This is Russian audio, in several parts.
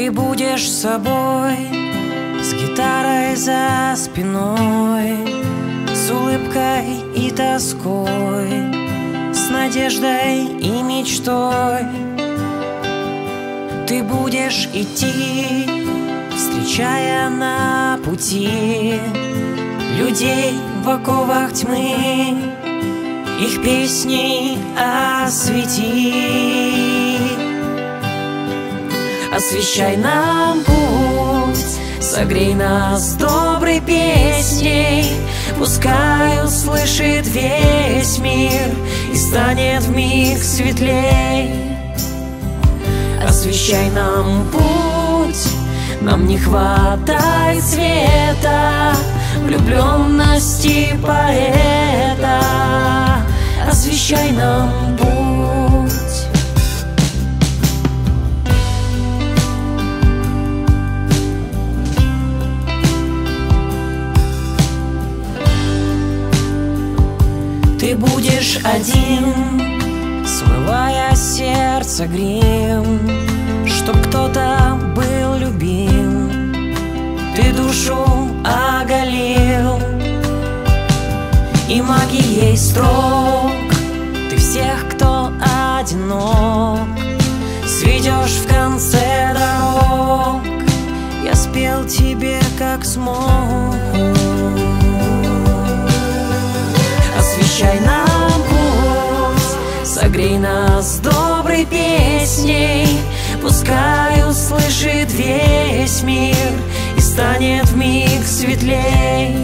Ты будешь собой С гитарой за спиной С улыбкой и тоской С надеждой и мечтой. Ты будешь идти Встречая на пути Людей в оковах тьмы. Их песни освети Освещай нам путь Согрей нас доброй песней. Пускай услышит весь мир И станет в миг светлей. Освещай нам путь Нам не хватает света Влюбленности поэта. Освещай нам Ты будешь один, смывая сердце грим, Чтоб кто-то был любим, ты душу оголил, И магией строк ты всех, кто одинок, Сведешь в конце дорог, я спел тебе как смог. Освещай нам путь, согрей нас доброй песней, Пускай услышит весь мир и станет в миг светлей.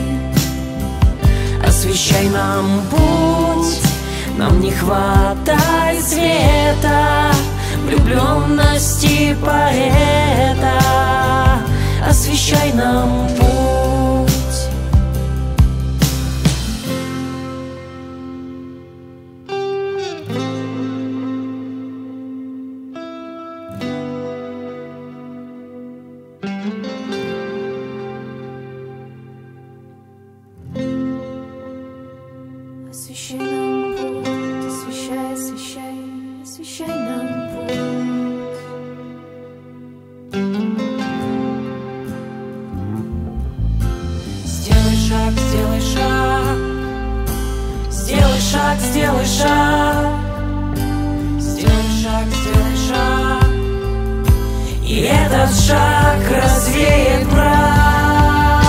Освещай нам путь, нам не хватает света, Влюбленности поэта. Освещай нам шаг, сделай шаг. Сделай шаг, сделай шаг. И этот шаг развеет мрак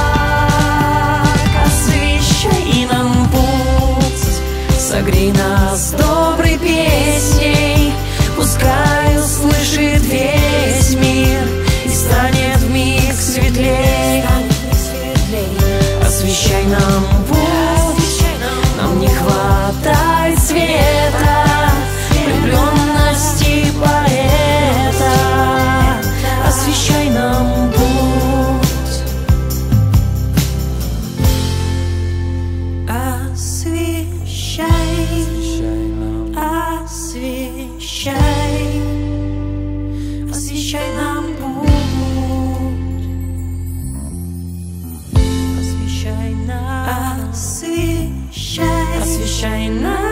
Освещай нам путь. Согрей нас доброй песней. Пускай услышит весь мир И станет в миг светлей. Освещай нам освещай, освещай нам путь, освещай нас, освещай, освещай нас.